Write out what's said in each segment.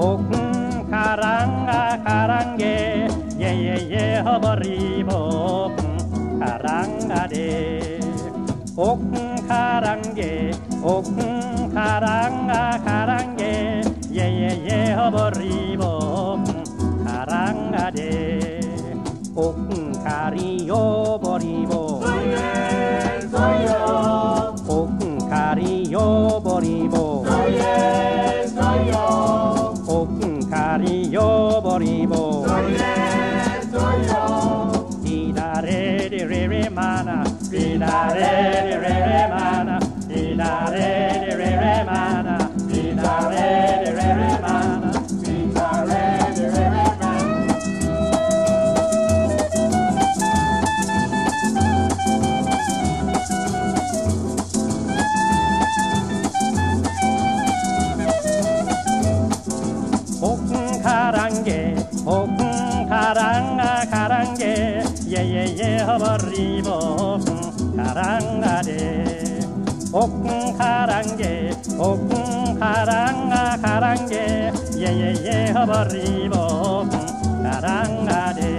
볶음 가랑가 가랑게 예예예 허버리 볶음 가랑가래 볶음 가랑게 볶음 가랑가 가랑게 예예예 허버리 볶음 가랑가래 볶음 가리요 버리보 소예 소요 볶음 가리요 버리보 소예 yo borimo. Soy yo. Ni da re de re re mana. Ni da re re. karanga karange ye ye ye hobaribo karanga de. Okun karange okun karanga karange ye ye ye hobaribo karanga de.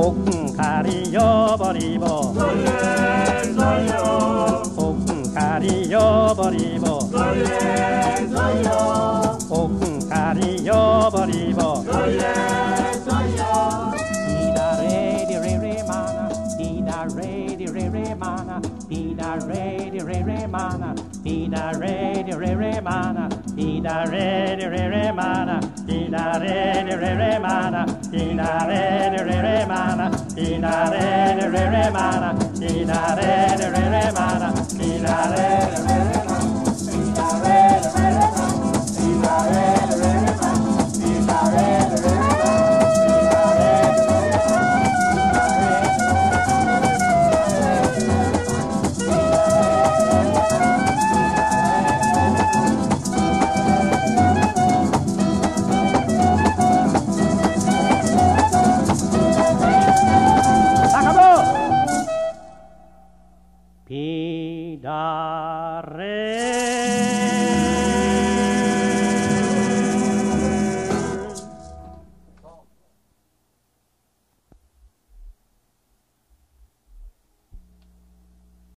Okun kariyo baribo soye soyo okun kariyo baribo soye soyo okun kariyo baribo mana, dida re di re re mana, dida re di re re mana, dida re di re re mana, dida re di re re mana, dida re di re re mana, dida re di re re mana, dida re di re re mana, dida re di re re He died.